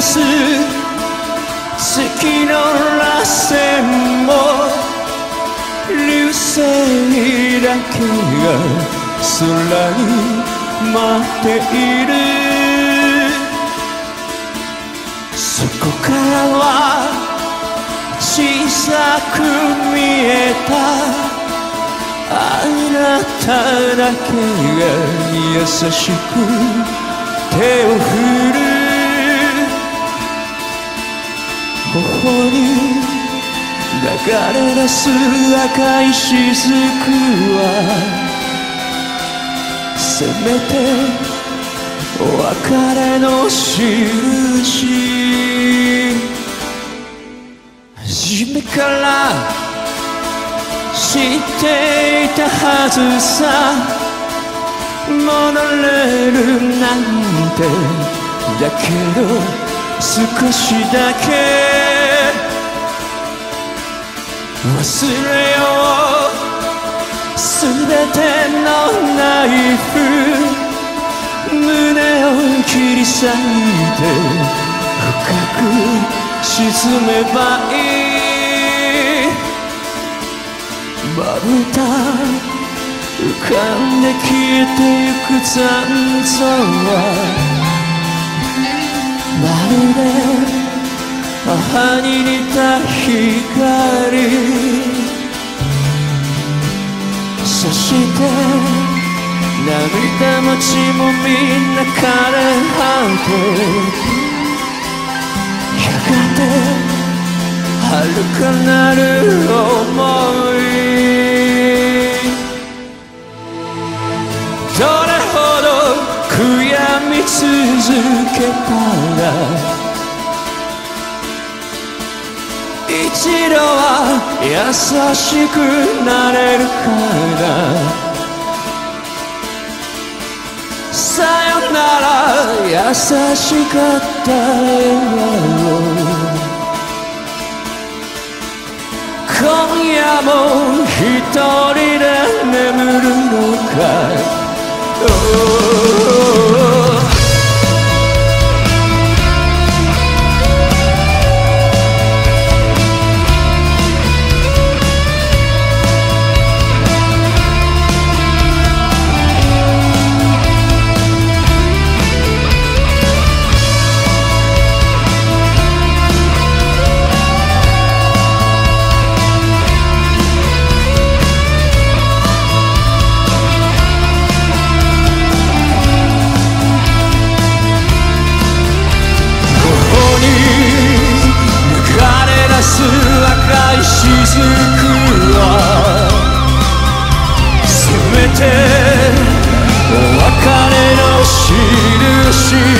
出す。月の螺旋も流星だけが空に待っている。そこからは小さく見えた。あなただけが優しく手を振る。頬に流れ出す赤い雫はせめてお別れの印。初めから知っていたはずさ。戻れるなんて。だけど少しだけ忘れよう。すべてのナイフ。胸を切り裂いて深く沈めばいい。まぶた浮かんで消えてゆく残像は母に似た光。そして涙持ちもみんな枯れ果てやがて遥かなる想い。どれほど悔やみ続けたら一度は優しくなれるからさよなら優しかった笑顔今夜も一人で眠る印